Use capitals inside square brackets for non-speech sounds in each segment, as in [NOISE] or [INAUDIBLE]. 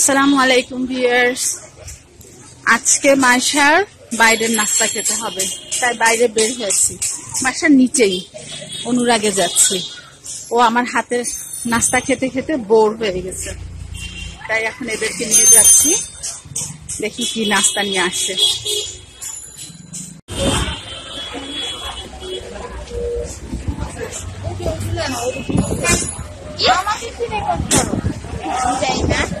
আসসালামু আলাইকুম ভিউয়ার্স আজকে মাইশার বাইরের নাস্তা খেতে হবে, তাই বাইরে বের হয়েছি। বাসার নিচেই, অনুরাগে যাচ্ছি। ও আমার হাতে নাস্তা খেতে খেতে বোর হয়ে গেছে। তাই এখন এদেরকে নিয়ে যাচ্ছি, দেখি কি নাস্তা নিয়ে আসে।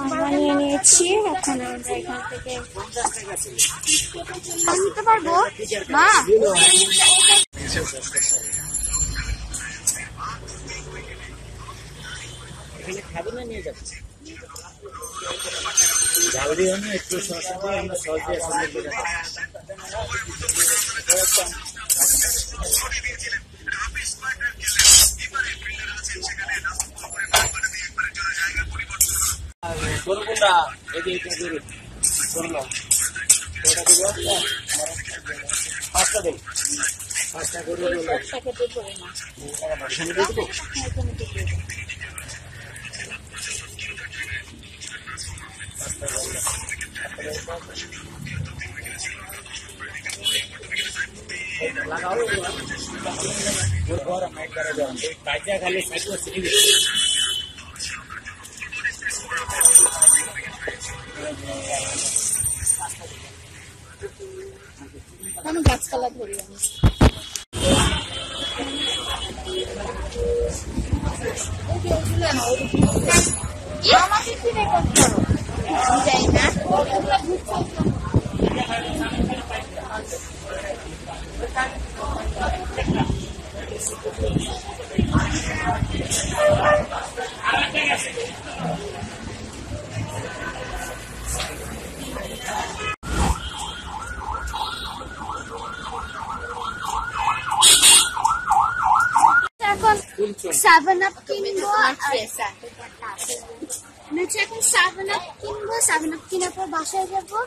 সম্মান নিয়ে নিয়েছি এখন আমরা এখান থেকে মা খাবে না নিয়ে যাবে একটু সস খাব। গরু কোনটা এদিকে এটা গরু নাও। ওটা দিব? পাঁচটা দিন পাঁচটা গরু দিবো? কাজটা খালি সাইড করে গাছপালা ধরি আমি। আমাকে কি রেকর্ড করো যাই না এখন সেভেন আপ কিনবো আর হচ্ছে এখন সেভেন আপ কিনবো সেভেন আপ কেনার পর বাসায় যাবো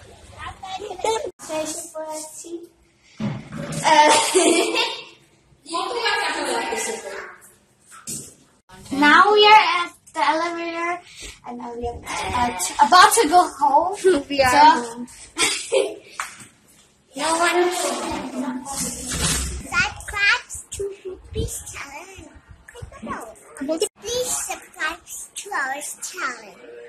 বাসায় এসে পড়াচ্ছি Now we are at the elevator and now we are at, about to go home. [LAUGHS] We are home. no one [LAUGHS] subscribe to Ruby's channel. Please subscribe to our channel.